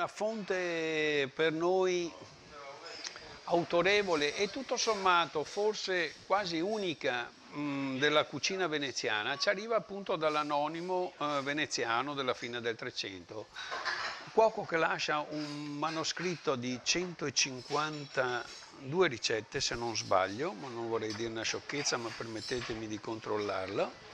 una fonte per noi autorevole e tutto sommato forse quasi unica mh, della cucina veneziana ci arriva appunto dall'anonimo eh, veneziano della fine del Trecento. Cuoco che lascia un manoscritto di 152 ricette se non sbaglio, ma non vorrei dire una sciocchezza ma permettetemi di controllarla.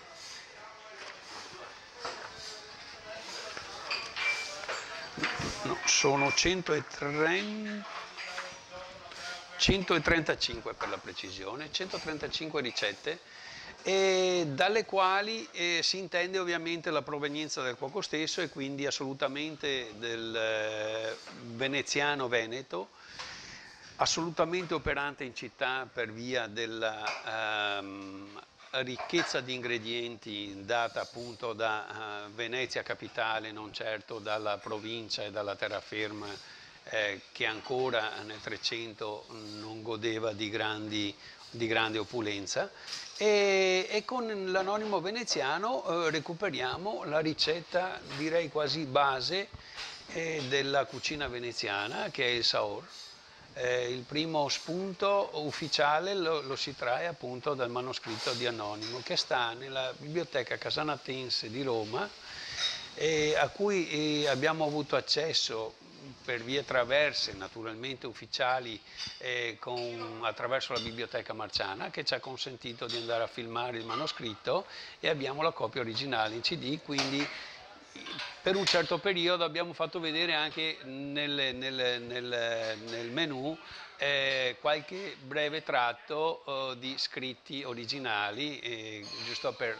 No, sono 130 135 per la precisione, 135 ricette dalle quali eh, si intende ovviamente la provenienza del cuoco stesso e quindi assolutamente del eh, veneziano veneto, assolutamente operante in città per via della ehm, ricchezza di ingredienti data appunto da uh, Venezia capitale, non certo dalla provincia e dalla terraferma eh, che ancora nel 300 non godeva di, grandi, di grande opulenza e, e con l'anonimo veneziano eh, recuperiamo la ricetta direi quasi base eh, della cucina veneziana che è il saor. Eh, il primo spunto ufficiale lo, lo, si trae appunto dal manoscritto di Anonimo che sta nella biblioteca casanatense di Roma eh, a cui eh, abbiamo avuto accesso per vie traverse, naturalmente ufficiali, eh, con, attraverso la biblioteca marciana che ci ha consentito di andare a filmare il manoscritto e abbiamo la copia originale in CD, quindi per un certo periodo abbiamo fatto vedere anche nel, nel, nel, nel menu eh, qualche breve tratto eh, di scritti originali, eh, giusto per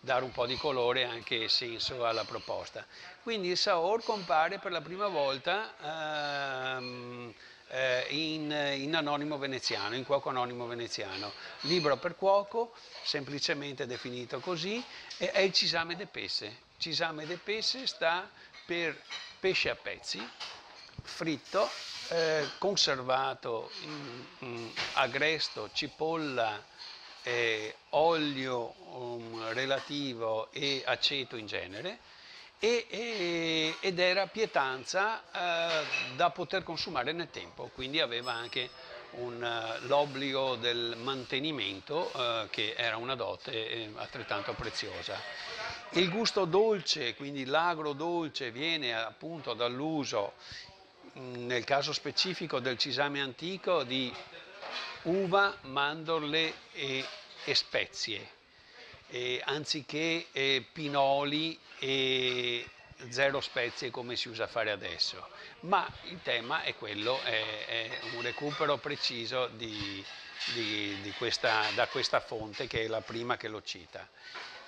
dare un po' di colore e anche senso alla proposta. Quindi il Saor compare per la prima volta ehm, eh, in, in, anonimo veneziano, in cuoco anonimo veneziano. Libro per cuoco, semplicemente definito così, è il cisame de pesse. Cisame de pesse sta per pesce a pezzi, fritto, eh, conservato in, in agresto, cipolla, eh, olio um, relativo e aceto in genere e, e, ed era pietanza eh, da poter consumare nel tempo, quindi aveva anche uh, l'obbligo del mantenimento uh, che era una dote eh, altrettanto preziosa. Il gusto dolce, quindi l'agro dolce, viene appunto dall'uso, nel caso specifico del cisame antico, di uva, mandorle e, e spezie, e anziché eh, pinoli e zero spezie come si usa fare adesso. Ma il tema è quello, è, è un recupero preciso di, di, di questa, da questa fonte che è la prima che lo cita.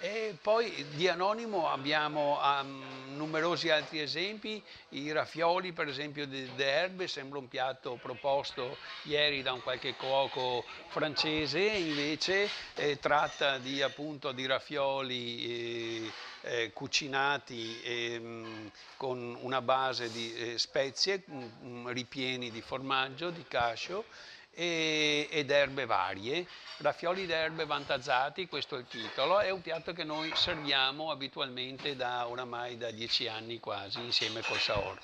E poi di anonimo abbiamo um, numerosi altri esempi, i raffioli per esempio di De Herbe, sembra un piatto proposto ieri da un qualche cuoco francese, invece eh, tratta di, appunto, di raffioli eh, eh, cucinati ehm, con una base di eh, spezie, mh, ripieni di formaggio, di cascio, e, ed erbe varie, raffioli d'erbe vantaggiati, questo è il titolo, è un piatto che noi serviamo abitualmente da oramai da dieci anni quasi insieme col saor.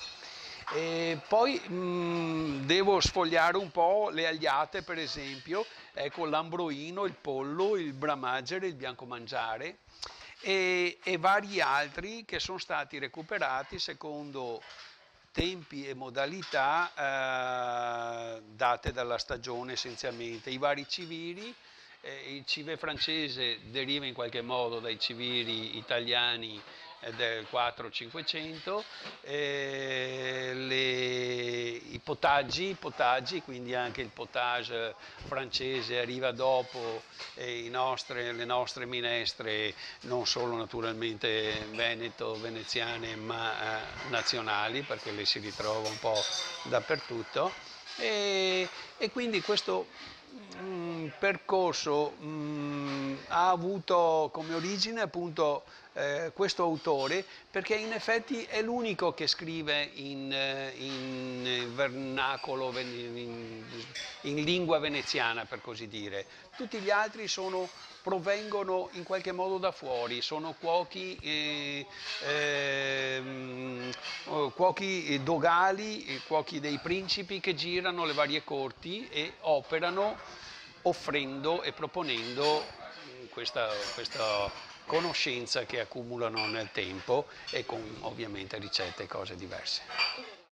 E poi mh, devo sfogliare un po' le agliate per esempio, ecco l'ambroino, il pollo, il bramagere, il biancomangiare e, e vari altri che sono stati recuperati secondo tempi e modalità eh, date dalla stagione essenzialmente. I vari civili, eh, il cive francese deriva in qualche modo dai civili italiani del 4-500, eh, i potaggi, potaggi, quindi anche il potage francese arriva dopo nostre, le nostre minestre, non solo naturalmente veneto, veneziane, ma eh, nazionali, perché le si ritrova un po' dappertutto. E, e quindi questo mh, percorso mh, ha avuto come origine appunto eh, questo autore perché in effetti è l'unico che scrive in, eh, in vernacolo, in, in, lingua veneziana per così dire. Tutti gli altri sono, provengono in qualche modo da fuori, sono cuochi, eh, eh, cuochi dogali, cuochi dei principi che girano le varie corti e operano offrendo e proponendo questa, questa conoscenza che accumulano nel tempo e con ovviamente ricette e cose diverse.